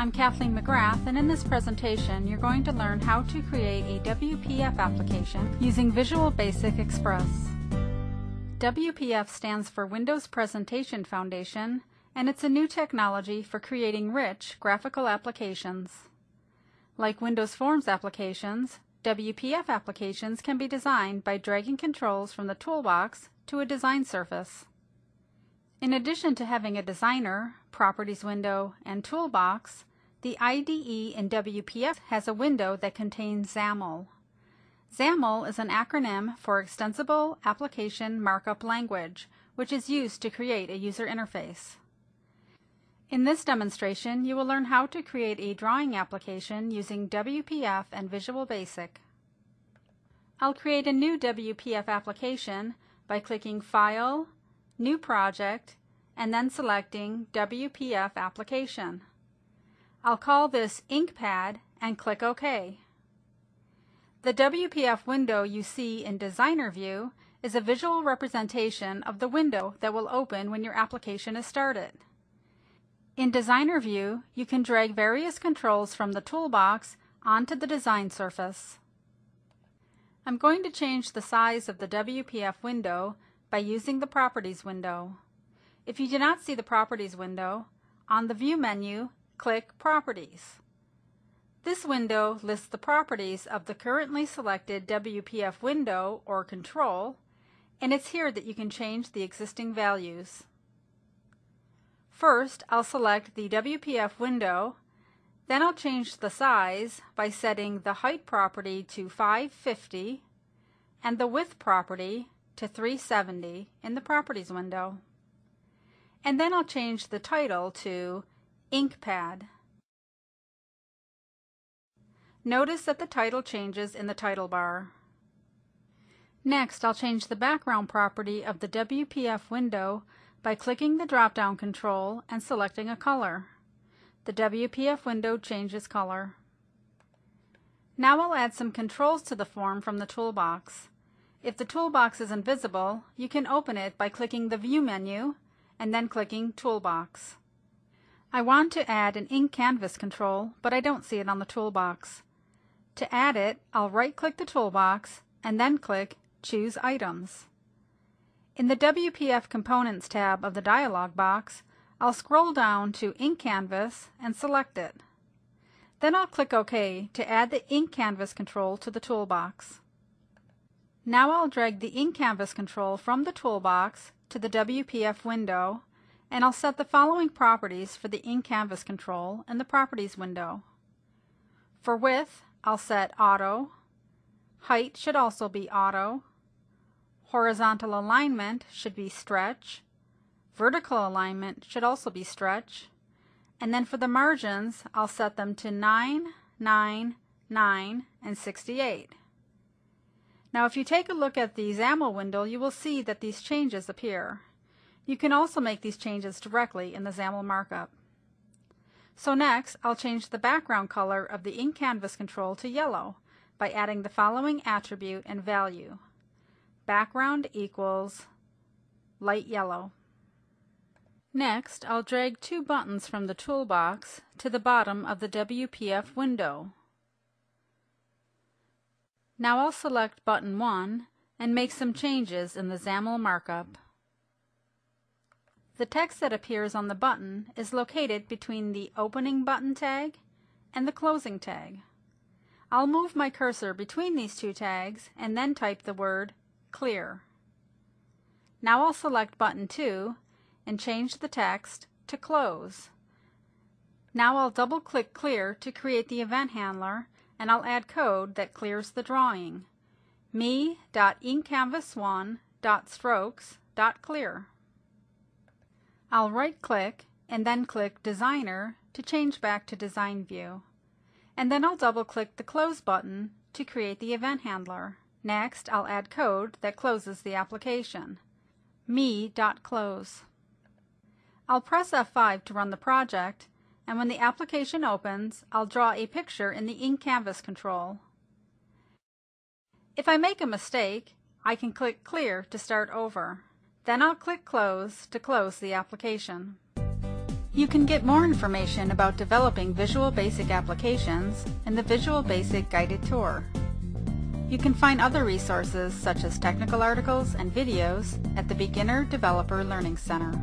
I'm Kathleen McGrath and in this presentation you're going to learn how to create a WPF application using Visual Basic Express. WPF stands for Windows Presentation Foundation and it's a new technology for creating rich graphical applications. Like Windows Forms applications, WPF applications can be designed by dragging controls from the toolbox to a design surface. In addition to having a designer, properties window, and toolbox, the IDE in WPF has a window that contains XAML. XAML is an acronym for Extensible Application Markup Language, which is used to create a user interface. In this demonstration, you will learn how to create a drawing application using WPF and Visual Basic. I'll create a new WPF application by clicking File, New Project, and then selecting WPF Application. I'll call this InkPad and click OK. The WPF window you see in Designer View is a visual representation of the window that will open when your application is started. In Designer View, you can drag various controls from the toolbox onto the design surface. I'm going to change the size of the WPF window by using the Properties window. If you do not see the Properties window, on the View menu, click Properties. This window lists the properties of the currently selected WPF window or control, and it's here that you can change the existing values. First, I'll select the WPF window, then I'll change the size by setting the height property to 550 and the width property to 370 in the Properties window. And then I'll change the title to InkPad. Notice that the title changes in the title bar. Next, I'll change the background property of the WPF window by clicking the drop-down control and selecting a color. The WPF window changes color. Now I'll add some controls to the form from the toolbox. If the toolbox is invisible, you can open it by clicking the View menu and then clicking Toolbox. I want to add an ink canvas control, but I don't see it on the toolbox. To add it, I'll right-click the toolbox and then click Choose Items. In the WPF Components tab of the dialog box, I'll scroll down to Ink Canvas and select it. Then I'll click OK to add the Ink Canvas control to the toolbox. Now I'll drag the Ink Canvas control from the toolbox to the WPF window and I'll set the following properties for the Ink Canvas control in the Properties window. For width, I'll set Auto. Height should also be Auto. Horizontal alignment should be Stretch. Vertical alignment should also be Stretch. And then for the margins, I'll set them to 9, 9, 9, and 68. Now if you take a look at the XAML window, you will see that these changes appear. You can also make these changes directly in the XAML markup. So next, I'll change the background color of the ink canvas control to yellow by adding the following attribute and value. Background equals light yellow. Next, I'll drag two buttons from the toolbox to the bottom of the WPF window. Now I'll select button 1 and make some changes in the XAML markup. The text that appears on the button is located between the opening button tag and the closing tag. I'll move my cursor between these two tags and then type the word clear. Now I'll select button 2 and change the text to close. Now I'll double click clear to create the event handler and I'll add code that clears the drawing. me.inkcanvas1.strokes.clear. I'll right-click and then click Designer to change back to Design View. And then I'll double-click the Close button to create the event handler. Next, I'll add code that closes the application. me.close. I'll press F5 to run the project and when the application opens, I'll draw a picture in the Ink Canvas control. If I make a mistake, I can click Clear to start over. Then I'll click Close to close the application. You can get more information about developing Visual Basic applications in the Visual Basic Guided Tour. You can find other resources such as technical articles and videos at the Beginner Developer Learning Center.